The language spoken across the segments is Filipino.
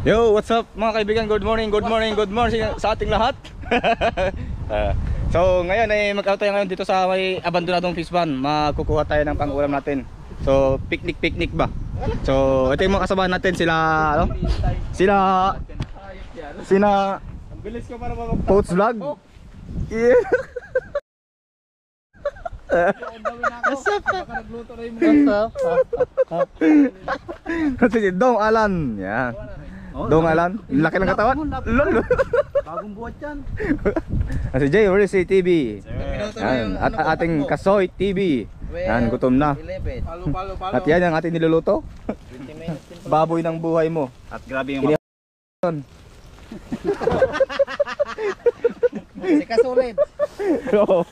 Yo, what's up mga kaibigan? Good morning, good morning, good morning sa ating lahat. Ah, so, ngayon ay mag tayo ngayon dito sa may abandonadong fish pond. Makukuha tayo ng pang-ulam natin. So, picnic picnic ba? So, ito yung mga kasama natin sila ano? Sila Sina Ang bilis ko para mag Poach Vlog. Yeah. What's up? Baka nagluto na yung mga Kasi si Dong Alan. Yan. Dong Alan. Laki ng katawan. Lol. Bagong buhat yan. Kasi Jay Orisi TV. Yan. At at ating Kasoy TV. Yan, gutom na. At yan ang ating niluluto. 20 minutes din Baboy ng buhay mo. At grabe yung Yun. Si Kasulid. Oo.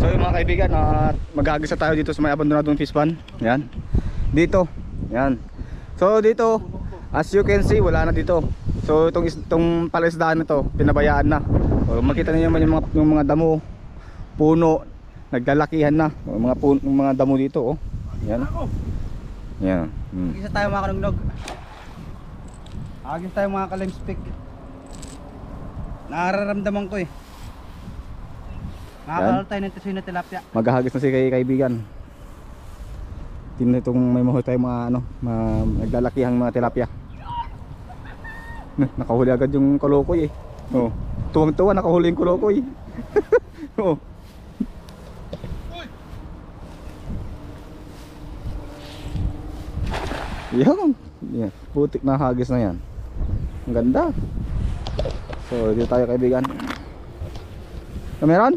So yung mga kaibigan, uh, maghagis na tayo dito sa may abandonadong fish pond. Yan. Dito. Yan. So dito, as you can see, wala na dito. So itong, itong palaisdaan na to, pinabayaan na. O, makita niyo naman yung mga, yung mga damo, puno, naglalakihan na. O, mga, puno, yung mga damo dito. Oh. Yan. Yan. Hmm. Isa tayo mga kanugnog. Agis tayo mga kalimspik. Nararamdaman ko eh. Nakakalaw tayo ng tisoy na tilapia. maghahagis na si kay kaibigan tingnan itong may mahuli tayo mga ano mga naglalakihang mga tilapia nakahuli agad yung kolokoy eh oh. tuwang tuwa nakahuli yung kolokoy oh. yan yan putik na hagis na yan ang ganda so dito tayo kaibigan Ah, meron?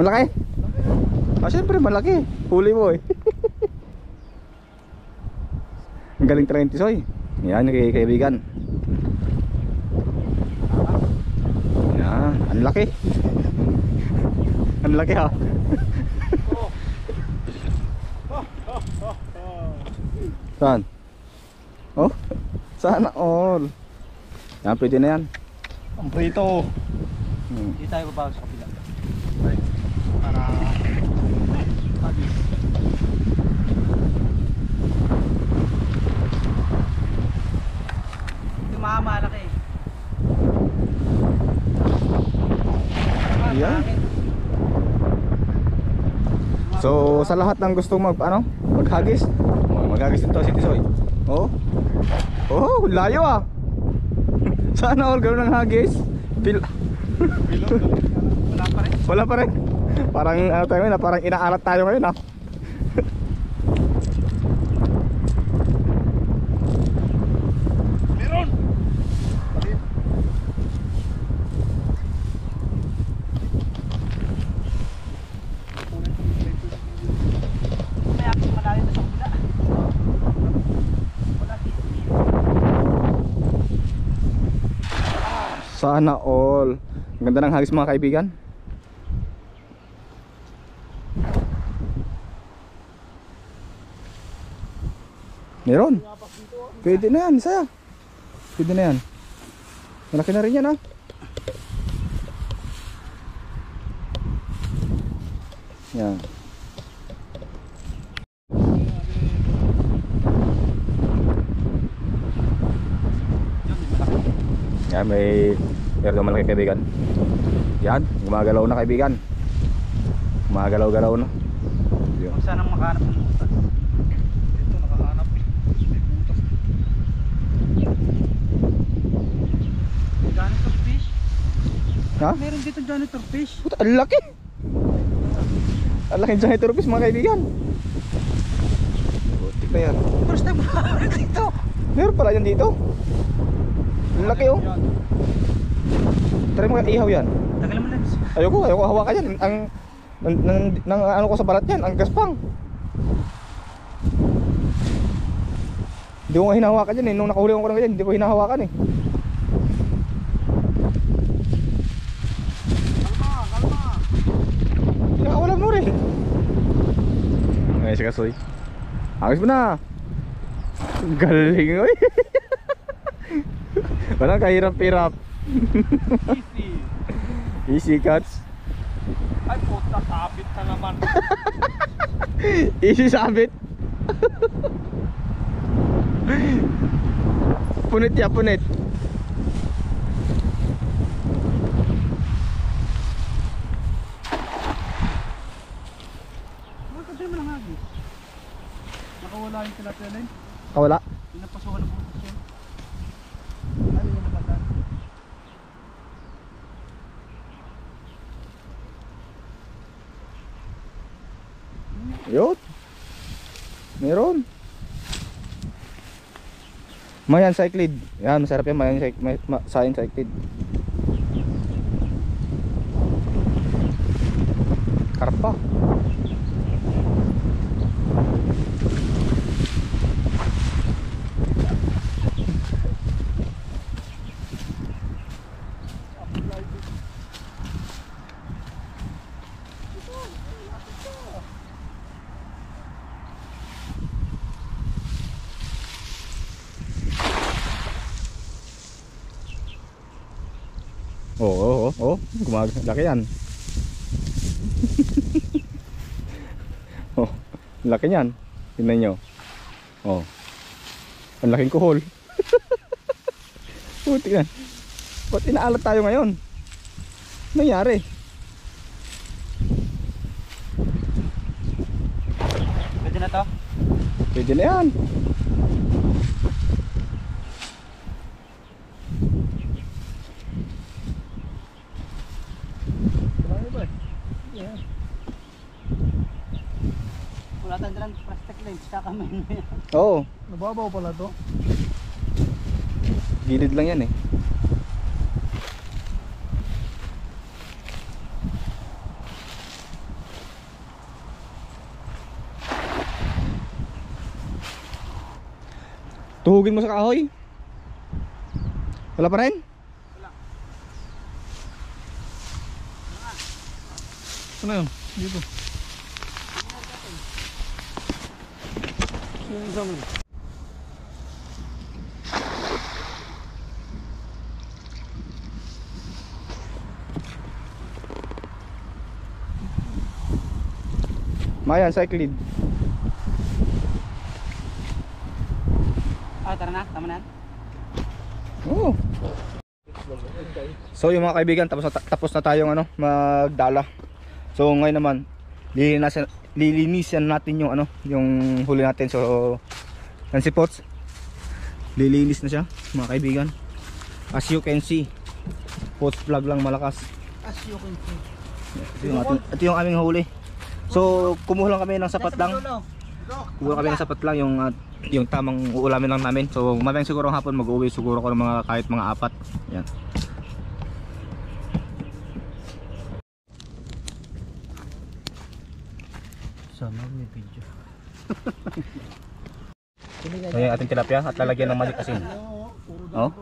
Malaki? Ah, syempre malaki. Huli mo eh. Ang galing 30 soy. Yan, kay kaibigan. Yan, ang laki. Ang laki ha. Saan? Oh, sana all. Yan, pwede na yan. Ang prito. Hmm. Hindi tayo babago sa kapila. Para makamalaki. Yan. So sa lahat ng gustong mag ano, maghagis, maghagis dito si Tisoy. Oh. Oh, layo ah. Sana all ganoon ng hagis. Pil Wala pa rin. Wala pa rin. Parang ano tayo ngayon, ah, parang inaalat tayo ngayon ah. Meron! Na Sana all. Ganda ng hagis mga kaibigan. Meron. Pwede na yan, isa. Pwede na yan. Malaki na rin yan ah. Yan. Yan, may na malaki kaibigan. Yan, gumagalaw na kaibigan. Gumagalaw-galaw na. Yun. Kung saan ang makahanap ng butas. Ito nakahanap. May butas. Janitor fish? Ha? Meron dito janitor fish. Puta, ang laki! Ang laki ng janitor fish mga kaibigan. Butik na yan. First time makakahanap dito. Meron pala yan dito. Ang laki oh. Try mo ihaw yan. Tagal mo lens. Ayoko, ayoko hawakan yan. Ang nang, nang, nang ano ko sa balat yan, ang gaspang. Hindi ko nga hinahawakan yan eh. Nung nakahuli ko ng ganyan, hindi ko hinahawakan eh. Rin. Ngayon si Kasoy. Ayos mo na. Galing oy. Walang kahirap-hirap. Easy. Easy cuts. Ay puta, sabit na naman. Easy sabit. punit ya, punit. Hagis? Nakawala yung tilapia na yun. Kawala. Pinapasukan ng butas yun. Ano yung nabatan? Yun. Meron. Mayan cyclid. Yan, masarap yan. Mayan cyc- may, ma, sayan cyclid. Karpa. Oo, oo, oo. oo. Gumag laki yan. oh, laki yan. Tingnan nyo. Oh. Ang laking kuhol. Puti yan. Ba't inaalat tayo ngayon? Ano Nangyari? Pwede na to? Pwede na yan. Marami ba? Yeah. Wala tayong dalang kakamain mo yan. Oo. Nababaw pala to? Gilid lang yan eh. Tuhugin mo sa kahoy. Wala pa rin? Ano yun? Dito. Yung sa amin? Mayan, cyclid. Ah, tara na, tama na. Oo. So yung mga kaibigan, tapos na, tapos na tayong ano, magdala. So ngayon naman, lilinisan, lilinisan natin yung ano, yung huli natin. So yan si Pots. Lilinis na siya, mga kaibigan. As you can see, Pots vlog lang malakas. As you can see. Ito yung, ating, ito yung aming huli. So kumuha lang kami ng sapat lang. Kumuha kami ng sapat lang yung ah, yung tamang uulamin lang namin. So mamayang siguro hapon mag-uwi siguro ko ng mga kahit mga apat. Yan. So yung ating tilapia at lalagyan ng magic asin. Oh.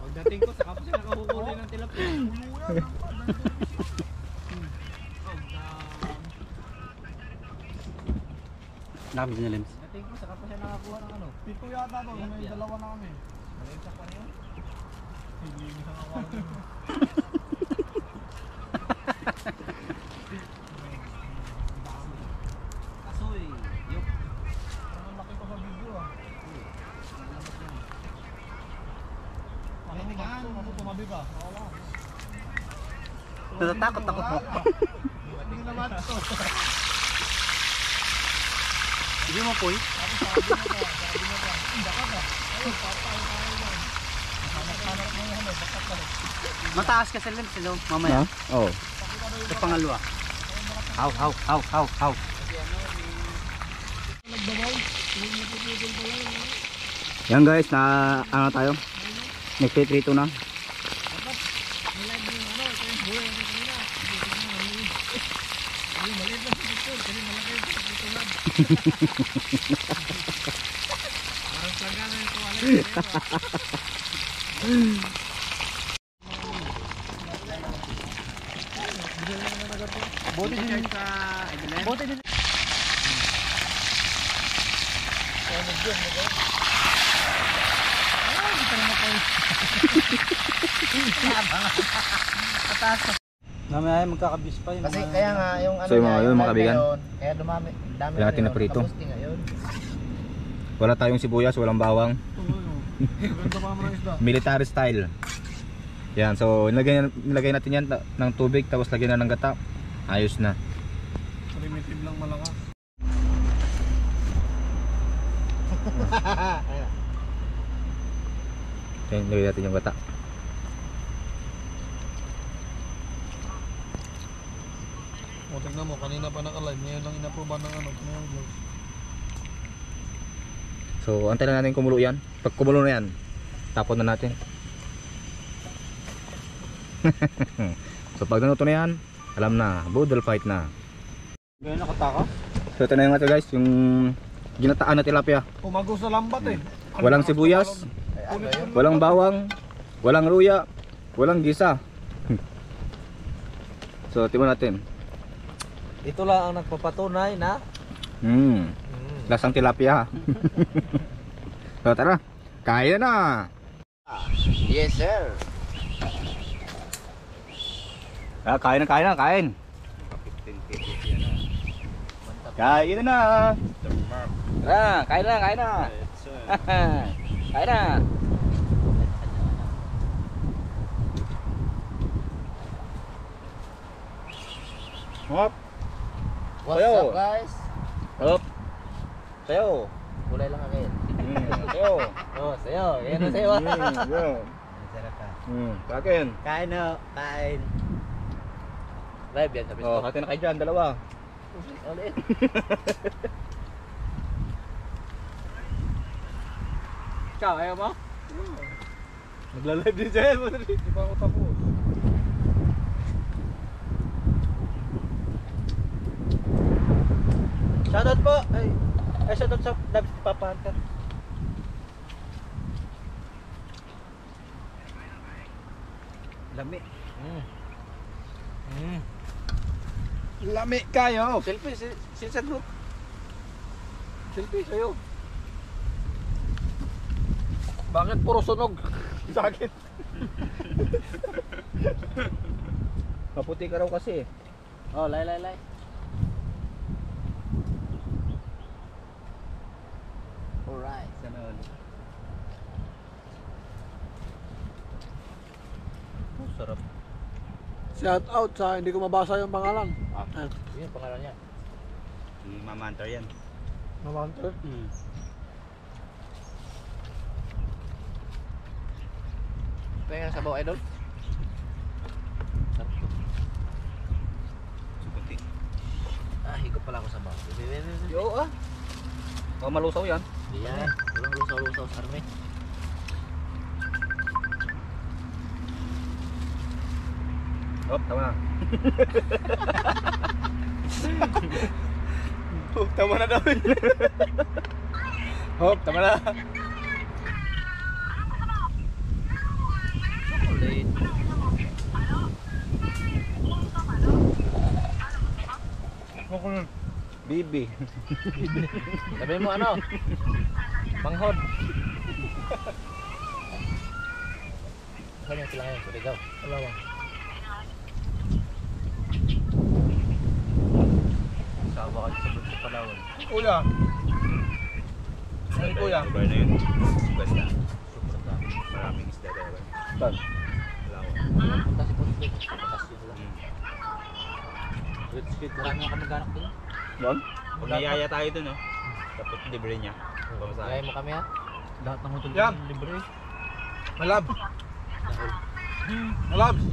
Pagdating ko, saka pa siya nakahuhuli ng tilapia. Nakami din lens. Pagdating ko, saka pa siya nakakuha ng ano. Pito yata to, may dalawa na kami. Maliit sa kanya. Hindi mo siya nakakuha. Kasoy, yup. Ang laki ko sa video ah. Pahingan. Ako tumabi ka. Wala. Natatakot naman to. Hindi mo poy? Mataas ka sa lens, hello, mamaya. Oh. Sa pangalawa. Haw, haw, haw, haw, haw. Yan guys, na ano tayo? Nagtitrito na. Bote din sa Bote din. Mamaya ay magkakabis pa yun. Kasi kaya nga yung ano So, yung mga niya, yun, mga live kaibigan. ngayon, kaya dumami, dami natin na prito. ngayon. Wala tayong sibuyas, walang bawang. Ganda pa ang isda. Military style. Yan, so nilagay, nilagay natin yan ta- ng tubig tapos lagyan na ng gata. Ayos na. Primitive lang malakas. Yan, lagay natin yung gata. O tignan mo, kanina pa naka-live. Ngayon lang inaproban ng ano. Tignan mo, vlogs. So, antayin na natin kumulo yan. Pag kumulo na yan, tapon na natin. so, pag nanuto na yan, alam na, budol fight na. Ganyan nakataka? So, ito na yung ito guys, yung ginataan na tilapia. Umago sa lambat eh. Walang sibuyas, walang bawang, walang luya, walang gisa. so, tingnan natin. Ito lang ang nagpapatunay na Hmm, lasang tilapia. so, tara, kaya na. Yes sir Ah, kain na, kain na, kain. Kain na. Tara, kain na, kain na. kain na. Hop, What's Sayo. up guys? hop. Sayo. Kulay lang agad Hmm, sayo. Oh sayo, yan na sayo yun. Sarap ka Hmm, kakin. Kain na, kain Live yan sabi Oh, ko katin na kayo dyan, dalawa. Ulit Ikaw, ayaw mo? Nagla-live din siya. Di pa ako tapos. Shoutout po! Ay, ay shoutout sa Dabs Papa Hunter Lami. Mm. Mm. Lami kayo. Selfie, si, si sa group Selfie sa'yo. Bakit puro sunog? Sakit. Maputi ka raw kasi. Oh, lay, lay, lay Alright Sana all. Oh, sarap Shout out sa hindi ko mabasa yung pangalan. Ah. Ayan. Yun ang pangalan niya Si Mama Hunter yan. Mama Hunter. Hmm. Pengen sabaw idol? Suputi. Ah, higop pala ako sabaw. Yo ah. Baka malusaw yan. Hindi yan. Walang lusaw-lusaw sa army. Hop, tama na. Hop, tama na daw. Hop, tama na. Bibi. Sabi mo ano? Manghod. Yung sila ngayon? Surigao. Wala ba? Sawa ka sa Bunso Palawan. Kuya. Ay, kuya. Lugar na yun. Basta. Maraming isda talaga. Tan. Lawan. Punta si Ponsley. Patas yun lang. Rich kid. Marami ang kamag-anak din. Doon? Niyaya tayo dun, no? Tapos libre niya. Gaya mo kami ha? Lahat ng hotel dito libre. Malab. Malabs.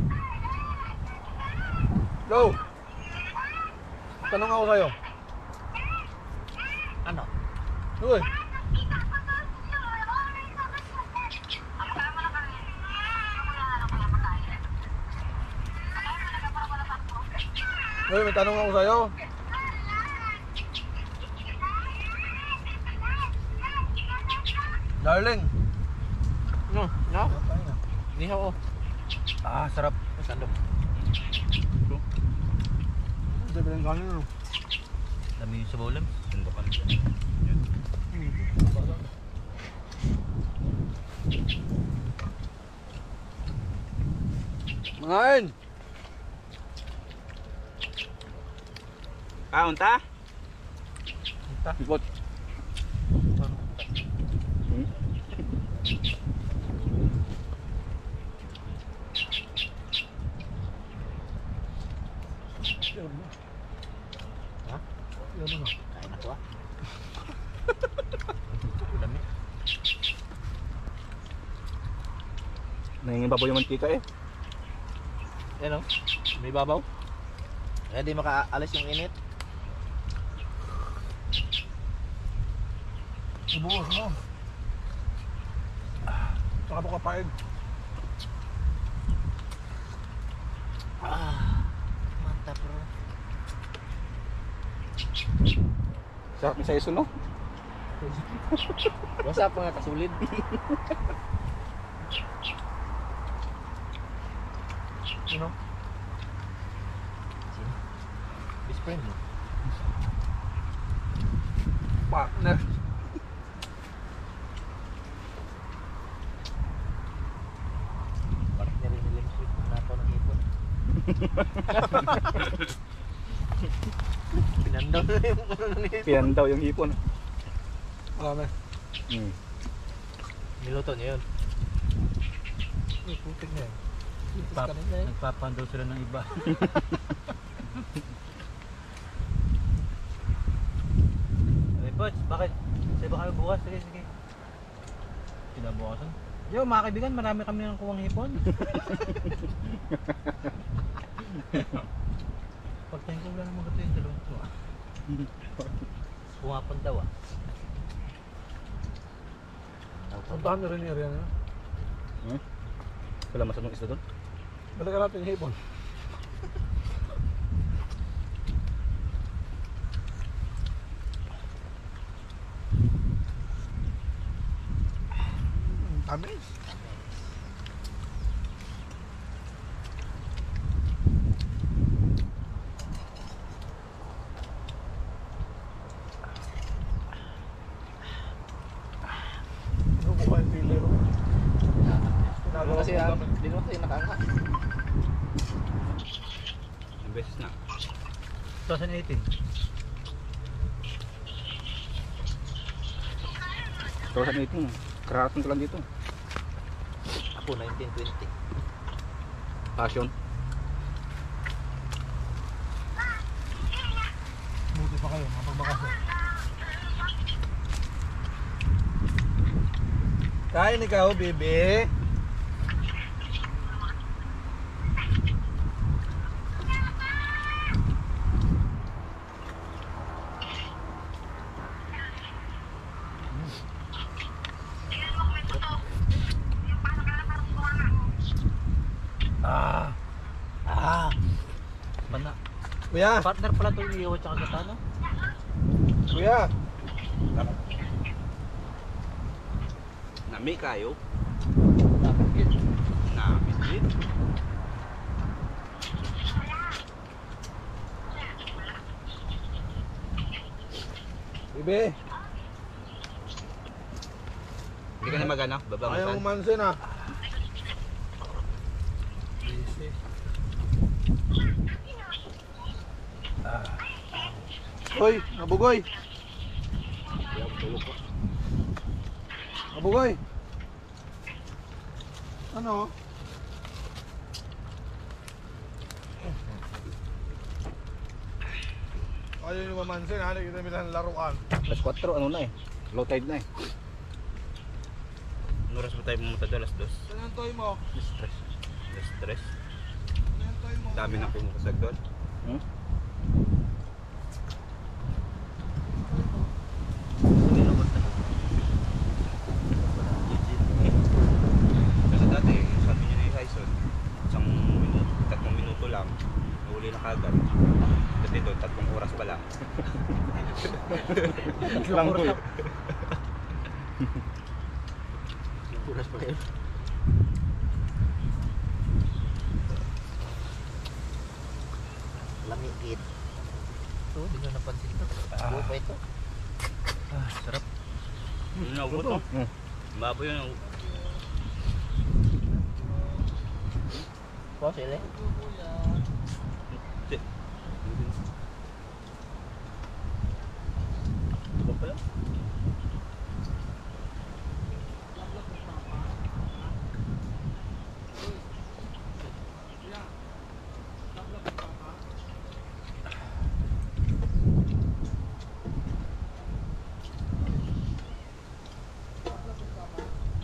Go. Tanong ako sa'yo. Ano? Uy. Uy, may tanong ako sa'yo. Darling. No? No? Ni ho. Ah, sarap. Sandok. Hindi ba yung kanin? Dami yung sabaw lang. Sundukan. Mangain! Ah, unta? Unta. Ikot. Hmm? Ha? Yun ano? Kain ako ah. Dami. Baboy yung mantika eh. Yan o. May babaw. Kaya di makaalis yung init. Ibuhos mo. Saka po kapain. Ah, mantap bro. Sarap ni sa iso no? What's up mga kasulid? Ano? Sino? Best friend mo? Partner. Partner ni Lim Sweet. Nato ng hipon. Pinandaw na yung ano ng hipon. Piyan daw yung hipon. Marami. Hmm. Niluto niya yun. Uy, putik na yan. Pap- Kanina eh. Nagpapandaw sila ng iba. Hey, Poch, bakit? Say ba kayo bukas? Sige, sige. Kinabukasan? Yo, mga kaibigan, marami kami ng kuwang hipon. Pagtingin ko lang naman ito yung dalawang ah. Pumapan daw ah. Puntahan na rin yung area na yun. Hmm? Wala masamang isda doon? Balikan natin yung hipon. Dami. Sa ito, kararating ko lang dito. Ako 1920. Passion. Buti pa kayo, mapagbakasyon. Kain ikaw, bebe. Ah, Ah! Bana. Kuya, Partner pala ito yung iiwa tsaka gatano. kuya. Nami kayo? Nami din. Bebe, Hindi ka na magana, ayaw babangusan. umansin ah. Hoy, nabugoy. Nabugoy. Ano? Ayaw nyo mamansin ha, nakita nila ng laruan. Alas 4, ano na eh. Low tide na eh. Ano oras ba tayo pumunta doon? Alas 2. Ano yung toy mo? Stress. Alas 3. Ano yung toy mo? Dami na pumukusag doon. Hmm? Kasi dati, sabi niya ni Tyson, isang minuto, tatlong minuto lang, nahuli na kagad. Dati doon, tatlong oras pa lang. Lang po. Oras pa kayo. Lamigit. Ito, di ko napansin ito. Buo pa ito. Ah,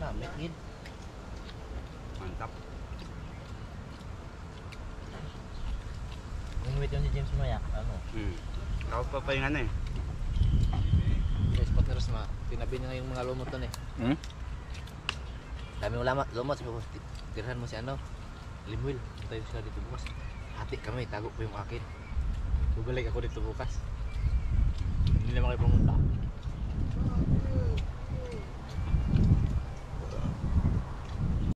น้ำเล็กิดมันครับงไเตรียมจะเตรียมใช่ไหมอะเอาหนูเราไปไปงั้นเลย Tinabi niya yung mga lumot doon eh. Hmm? Dami mo lamat. Lumot. "Ti- tirahan mo si ano. Limwil. Tayo sila dito bukas. Hati kami. Tago ko yung akin. Bubalik ako dito bukas. Hindi naman kayo pumunta.